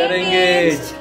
get engaged.